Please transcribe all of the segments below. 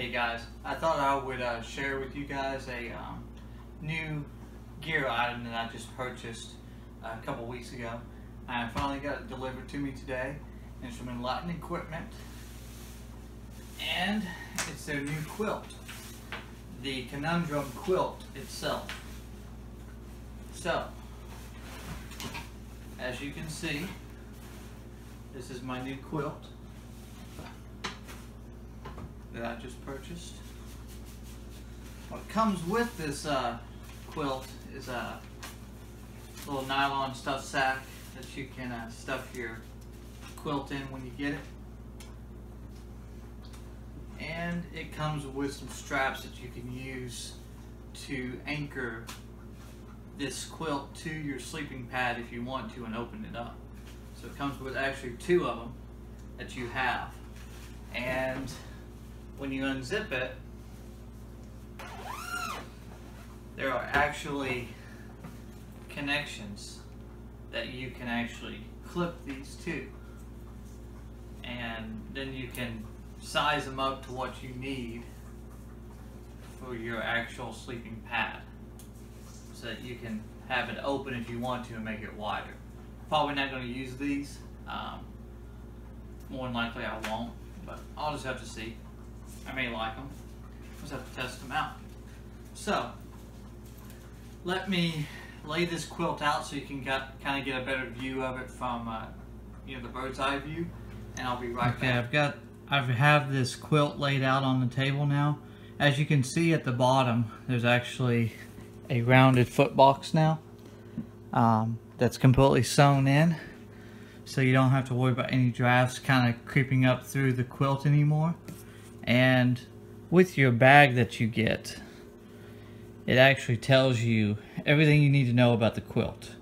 Hey guys, I thought I would uh, share with you guys a um, new gear item that I just purchased a couple weeks ago. I finally got it delivered to me today. It's from Enlightened Equipment. And it's their new quilt. The Conundrum quilt itself. So, as you can see, this is my new quilt that I just purchased. What comes with this uh, quilt is a little nylon stuff sack that you can uh, stuff your quilt in when you get it. And it comes with some straps that you can use to anchor this quilt to your sleeping pad if you want to and open it up. So it comes with actually two of them that you have. And when you unzip it, there are actually connections that you can actually clip these to. And then you can size them up to what you need for your actual sleeping pad. So that you can have it open if you want to and make it wider. Probably not going to use these. Um, more than likely I won't, but I'll just have to see. I may like them. Just have to test them out. So, let me lay this quilt out so you can get, kind of get a better view of it from uh, you know the bird's eye view, and I'll be right okay, back. Okay, I've got I have this quilt laid out on the table now. As you can see at the bottom, there's actually a rounded foot box now um, that's completely sewn in so you don't have to worry about any drafts kind of creeping up through the quilt anymore and with your bag that you get it actually tells you everything you need to know about the quilt.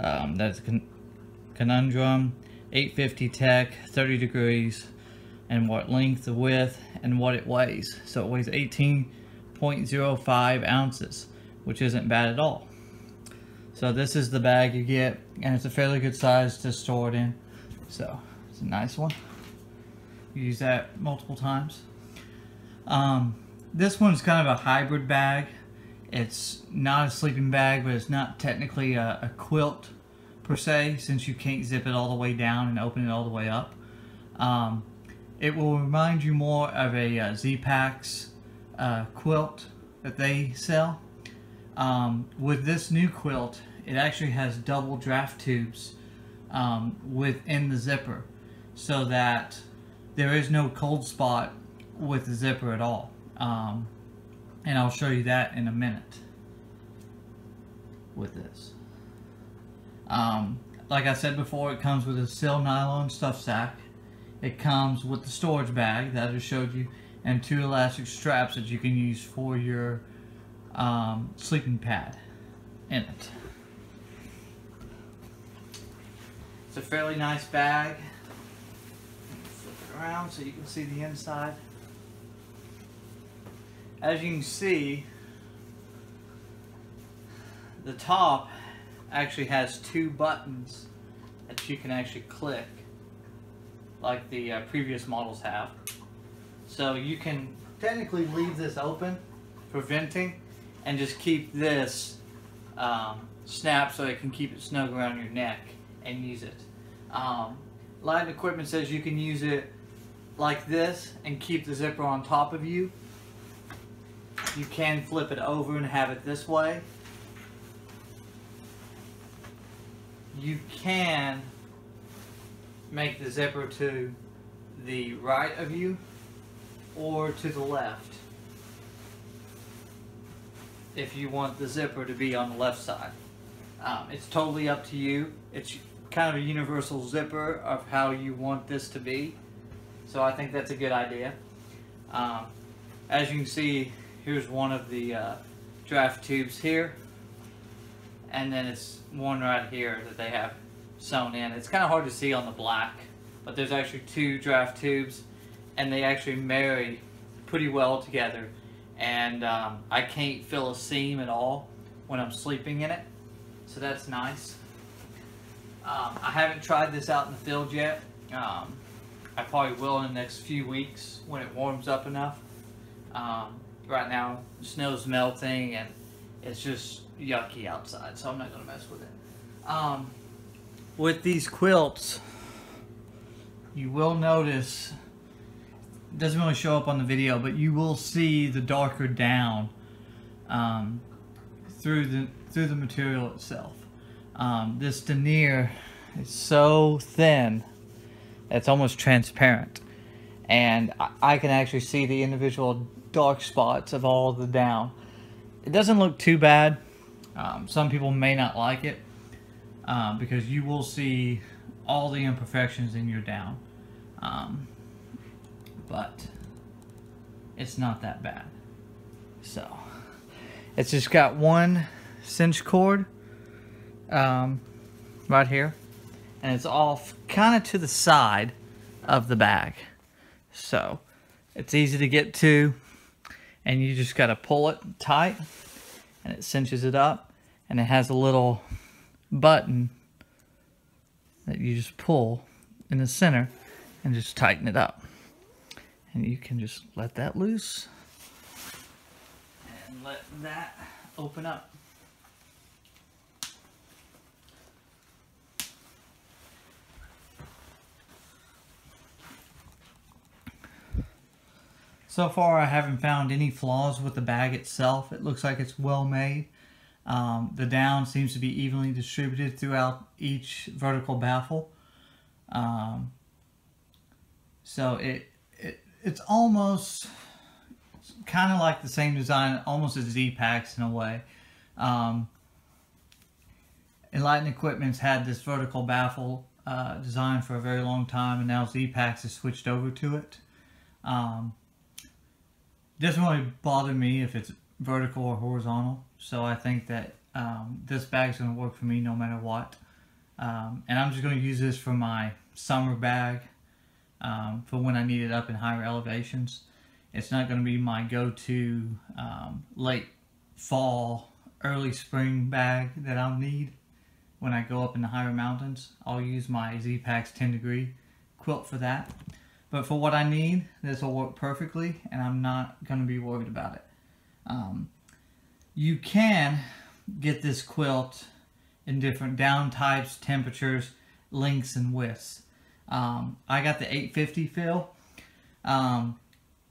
Um, that's con conundrum 850 tech 30 degrees and what length the width and what it weighs. So it weighs 18.05 ounces which isn't bad at all. So this is the bag you get and it's a fairly good size to store it in. So it's a nice one use that multiple times um, this one's kind of a hybrid bag. It's not a sleeping bag, but it's not technically a, a, quilt per se, since you can't zip it all the way down and open it all the way up. Um, it will remind you more of a uh, Z-Packs uh, quilt that they sell. Um, with this new quilt, it actually has double draft tubes um, within the zipper so that there is no cold spot with the zipper at all. Um, and I'll show you that in a minute with this. Um, like I said before, it comes with a sil nylon stuff sack. It comes with the storage bag that I just showed you and two elastic straps that you can use for your um, sleeping pad in it. It's a fairly nice bag. Around so you can see the inside as you can see, the top actually has two buttons that you can actually click like the uh, previous models have. So you can technically leave this open for venting and just keep this um, snap so it can keep it snug around your neck and use it. Um, Equipment says you can use it like this and keep the zipper on top of you you can flip it over and have it this way. You can make the zipper to the right of you or to the left if you want the zipper to be on the left side. Um, it's totally up to you. It's kind of a universal zipper of how you want this to be. So I think that's a good idea. Um, as you can see, here's one of the uh, draft tubes here and then it's one right here that they have sewn in. It's kind of hard to see on the black but there's actually two draft tubes and they actually marry pretty well together and um, I can't feel a seam at all when I'm sleeping in it so that's nice. Um, I haven't tried this out in the field yet. Um, I probably will in the next few weeks when it warms up enough Um, right now, snow's melting and it's just yucky outside, so I'm not gonna mess with it. Um, with these quilts, you will notice it doesn't really show up on the video, but you will see the darker down um, through the through the material itself. Um, this denier is so thin, it's almost transparent, and I, can actually see the individual dark spots of all the down. It doesn't look too bad. Um, some people may not like it um, because you will see all the imperfections in your down. Um, but it's not that bad. So it's just got one cinch cord um, right here and it's off kind of to the side of the bag. So it's easy to get to and you just got to pull it tight and it cinches it up and it has a little button that you just pull in the center and just tighten it up and you can just let that loose and let that open up So far I haven't found any flaws with the bag itself. It looks like it's well made. Um, the down seems to be evenly distributed throughout each vertical baffle. Um, so it, it it's almost kind of like the same design, almost as Z-Packs in a way. Um, Enlightened Equipment's had this vertical baffle uh, design for a very long time, and now Z-Packs has switched over to it. Um, doesn't really bother me if it's vertical or horizontal. So I think that um, this bag's going to work for me no matter what. Um, and I'm just going to use this for my summer bag um, for when I need it up in higher elevations. It's not going to be my go-to um, late fall, early spring bag that I'll need when I go up in the higher mountains. I'll use my Z-Packs 10 degree quilt for that. But for what I need, this will work perfectly, and I'm not going to be worried about it. Um, you can get this quilt in different down types, temperatures, lengths, and widths. Um, I got the 850 fill. Um,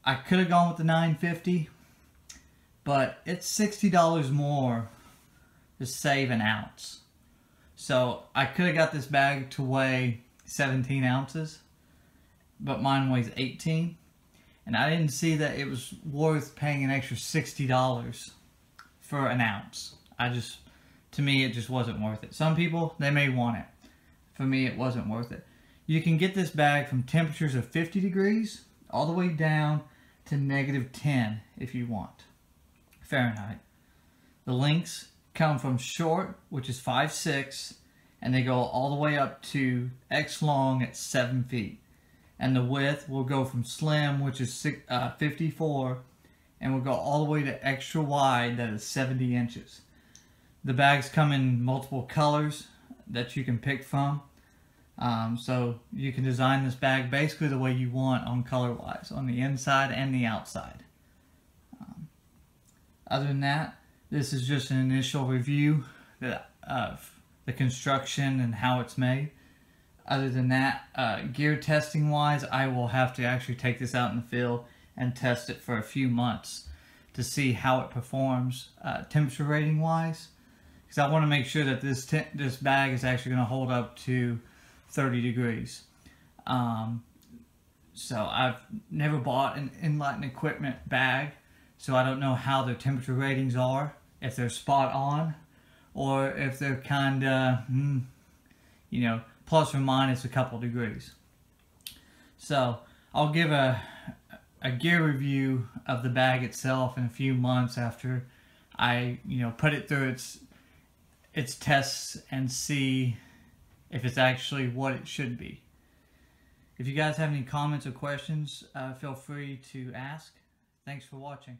I could have gone with the 950, but it's $60 more to save an ounce. So I could have got this bag to weigh 17 ounces but mine weighs 18 and I didn't see that it was worth paying an extra $60 for an ounce. I just, to me, it just wasn't worth it. Some people, they may want it. For me, it wasn't worth it. You can get this bag from temperatures of 50 degrees all the way down to negative 10 if you want Fahrenheit. The links come from short, which is 5'6", and they go all the way up to X long at 7 feet and the width will go from slim, which is six, uh, 54, and will go all the way to extra wide, that is 70 inches. The bags come in multiple colors that you can pick from. Um, so you can design this bag basically the way you want on color-wise, on the inside and the outside. Um, other than that, this is just an initial review of the construction and how it's made. Other than that, uh, gear testing wise, I will have to actually take this out in the field and test it for a few months to see how it performs uh, temperature rating wise. Because I want to make sure that this this bag is actually going to hold up to 30 degrees. Um, so I've never bought an Enlightened equipment bag, so I don't know how their temperature ratings are, if they're spot on, or if they're kind of, hmm, you know, plus or minus a couple degrees. So I'll give a, a gear review of the bag itself in a few months after I, you know, put it through its its tests and see if it's actually what it should be. If you guys have any comments or questions, uh, feel free to ask. Thanks for watching.